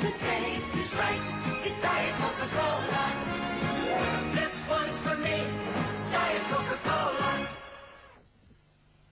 the taste is right. It's time.